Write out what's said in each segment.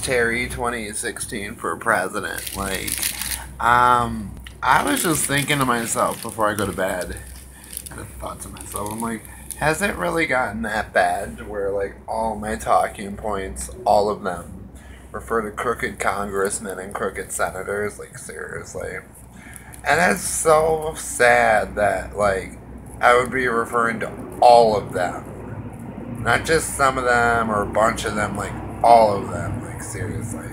Terry 2016 for president. Like, um, I was just thinking to myself before I go to bed. I thought to myself, I'm like, has it really gotten that bad where like all my talking points, all of them, refer to crooked congressmen and crooked senators? Like seriously, and it's so sad that like I would be referring to all of them, not just some of them or a bunch of them, like all of them. Like seriously,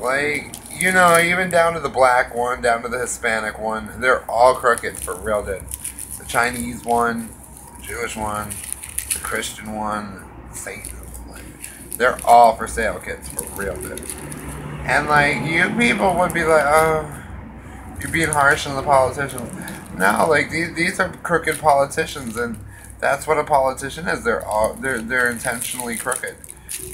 like you know, even down to the black one, down to the Hispanic one, they're all crooked for real, dude. The Chinese one, the Jewish one, the Christian one, Satan. Like, they're all for sale kits for real, dude. And like, you people would be like, oh, you're being harsh on the politicians. No, like these these are crooked politicians, and that's what a politician is. They're all they're they're intentionally crooked.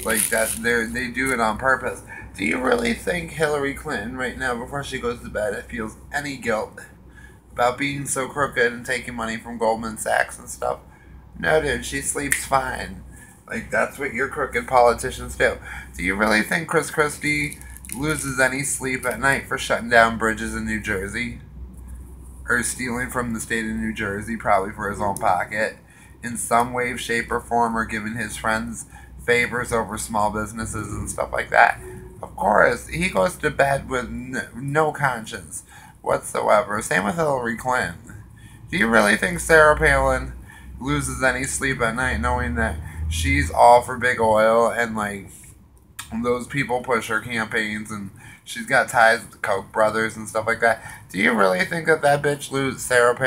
Like that, they they do it on purpose. Do you really think Hillary Clinton right now, before she goes to bed, feels any guilt about being so crooked and taking money from Goldman Sachs and stuff? No, dude, she sleeps fine. Like that's what your crooked politicians do. Do you really think Chris Christie loses any sleep at night for shutting down bridges in New Jersey? Or stealing from the state of New Jersey, probably for his own pocket, in some way, shape, or form, or giving his friends favors over small businesses and stuff like that. Of course, he goes to bed with no conscience whatsoever. Same with Hillary Clinton. Do you really think Sarah Palin loses any sleep at night knowing that she's all for big oil and like those people push her campaigns and she's got ties with the Koch brothers and stuff like that? Do you really think that that bitch loses Sarah Palin?